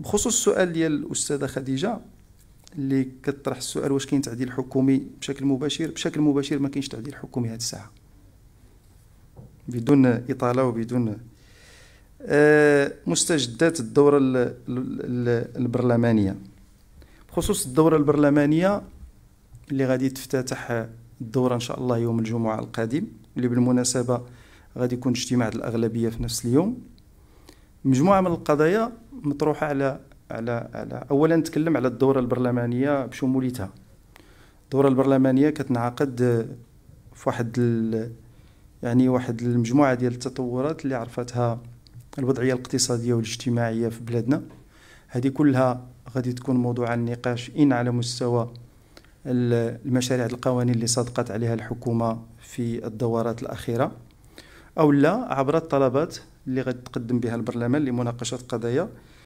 بخصوص السؤال ديال الأستاذة خديجة اللي كطرح السؤال واش كاين تعديل حكومي بشكل مباشر؟ بشكل مباشر ما كاينش تعديل حكومي هذه الساعة. بدون إطالة وبدون آه، مستجدات الدورة البرلمانية. بخصوص الدورة البرلمانية اللي غادي تفتتح الدورة إن شاء الله يوم الجمعة القادم اللي بالمناسبة غادي يكون اجتماع الأغلبية في نفس اليوم. مجموعة من القضايا مطروحة على على على اولا نتكلم على الدورة البرلمانية بشموليتها الدورة البرلمانية كتنعقد في واحد يعني واحد المجموعة ديال التطورات اللي عرفتها الوضعية الاقتصادية والاجتماعية في بلادنا. هذه كلها غادي تكون موضوع النقاش إن على مستوى المشاريع القوانين اللي صدقت عليها الحكومة في الدورات الأخيرة. أو لا عبر الطلبات اللي غادي تقدم بها البرلمان لمناقشة قضايا